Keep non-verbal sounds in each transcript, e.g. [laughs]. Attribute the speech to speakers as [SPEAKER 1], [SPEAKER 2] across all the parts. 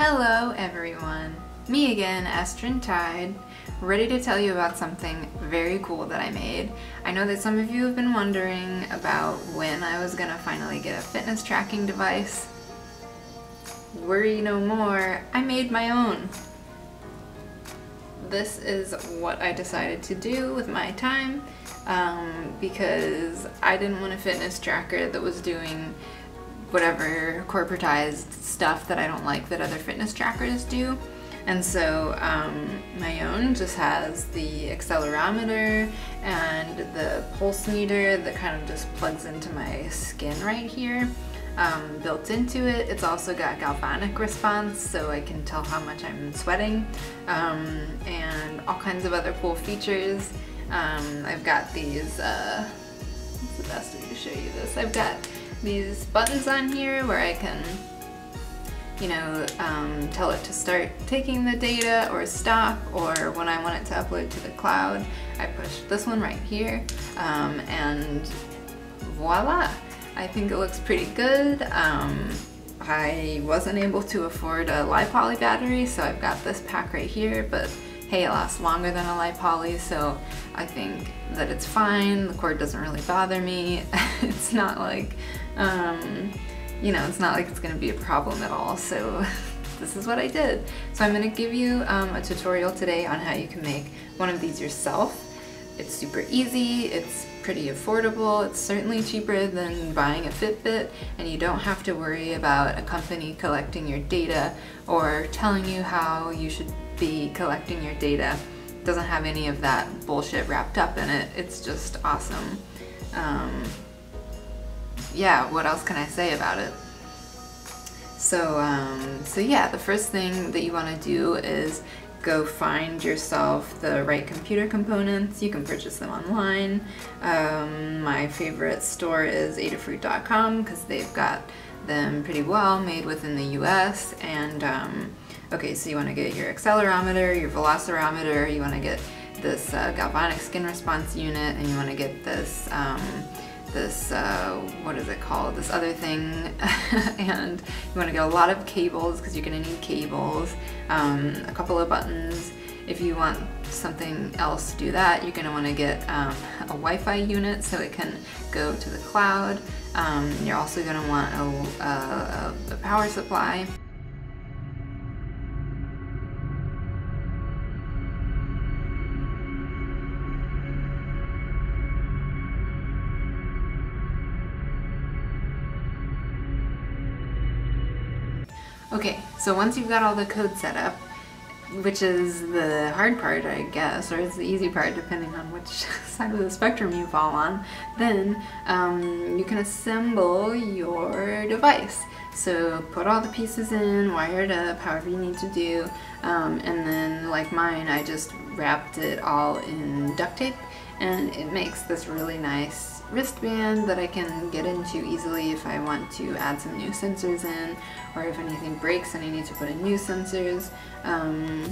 [SPEAKER 1] Hello everyone! Me again, Estrin Tide, ready to tell you about something very cool that I made. I know that some of you have been wondering about when I was gonna finally get a fitness tracking device. Worry no more, I made my own. This is what I decided to do with my time um, because I didn't want a fitness tracker that was doing whatever corporatized stuff that I don't like that other fitness trackers do. And so um, my own just has the accelerometer and the pulse meter that kind of just plugs into my skin right here. Um, built into it. It's also got galvanic response so I can tell how much I'm sweating um, and all kinds of other cool features. Um, I've got these, uh, what's the best way to show you this? I've got these buttons on here where I can you know, um, tell it to start taking the data or stop or when I want it to upload to the cloud, I push this one right here um, and voila! I think it looks pretty good. Um, I wasn't able to afford a LiPoly battery so I've got this pack right here but hey it lasts longer than a LiPoly so I think that it's fine. The cord doesn't really bother me. [laughs] it's not like um, you know, it's not like it's gonna be a problem at all. So [laughs] this is what I did. So I'm gonna give you um, a tutorial today on how you can make one of these yourself. It's super easy, it's pretty affordable, it's certainly cheaper than buying a Fitbit, and you don't have to worry about a company collecting your data or telling you how you should be collecting your data. It doesn't have any of that bullshit wrapped up in it. It's just awesome. Um, yeah, what else can I say about it? So, um, so yeah, the first thing that you want to do is go find yourself the right computer components. You can purchase them online. Um, my favorite store is adafruit.com because they've got them pretty well made within the US. And um, okay, so you want to get your accelerometer, your velocirometer, you want to get this uh, galvanic skin response unit, and you want to get this um, this, uh, what is it called, this other thing, [laughs] and you want to get a lot of cables because you're going to need cables, um, a couple of buttons. If you want something else to do that, you're going to want to get um, a Wi-Fi unit so it can go to the cloud. Um, you're also going to want a, a, a power supply. Okay, so once you've got all the code set up, which is the hard part, I guess, or it's the easy part depending on which [laughs] side of the spectrum you fall on, then um, you can assemble your device. So put all the pieces in, wire it up, however you need to do, um, and then like mine, I just wrapped it all in duct tape and it makes this really nice wristband that I can get into easily if I want to add some new sensors in or if anything breaks and I need to put in new sensors. Um,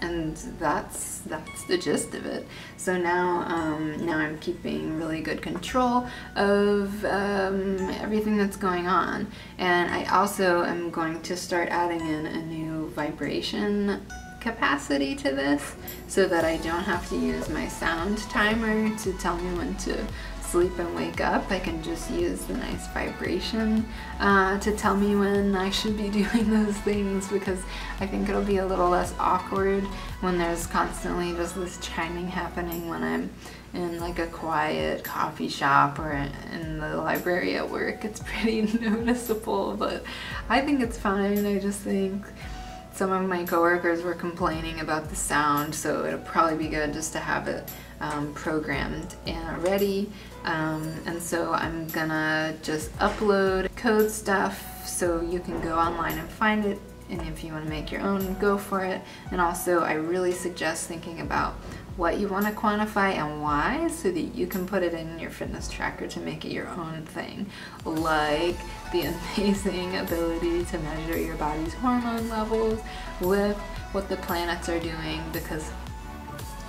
[SPEAKER 1] and that's that's the gist of it. So now um, now I'm keeping really good control of um, everything that's going on, and I also am going to start adding in a new vibration capacity to this so that I don't have to use my sound timer to tell me when to sleep and wake up. I can just use the nice vibration uh, to tell me when I should be [laughs] doing those things because I think it'll be a little less awkward when there's constantly just this chiming happening when I'm in like a quiet coffee shop or in the library at work. It's pretty [laughs] noticeable, but I think it's fine. I just think some of my coworkers were complaining about the sound, so it'll probably be good just to have it um, programmed and ready. Um, and so I'm gonna just upload code stuff so you can go online and find it and if you want to make your own, go for it. And also, I really suggest thinking about what you want to quantify and why so that you can put it in your fitness tracker to make it your own thing. Like the amazing [laughs] ability to measure your body's hormone levels with what the planets are doing because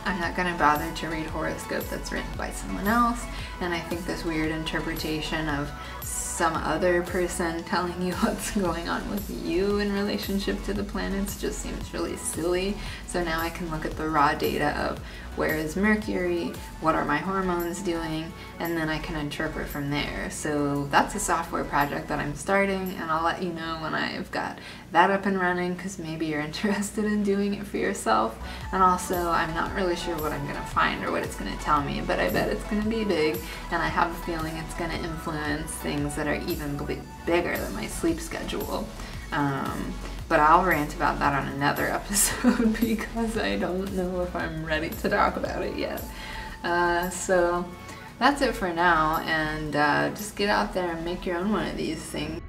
[SPEAKER 1] I'm not going to bother to read horoscope that's written by someone else and I think this weird interpretation of some other person telling you [laughs] what's going on with you in relationship to the planets just seems really silly. So now I can look at the raw data of where is Mercury, what are my hormones doing, and then I can interpret from there. So that's a software project that I'm starting, and I'll let you know when I've got that up and running because maybe you're [laughs] interested in doing it for yourself. And also, I'm not really sure what I'm going to find or what it's going to tell me, but I bet it's going to be big, and I have a feeling it's going to influence things that are even bigger than my sleep schedule. Um, but I'll rant about that on another [laughs] episode because I don't know if I'm ready to talk about it yet. Uh, so that's it for now, and uh, just get out there and make your own one of these things.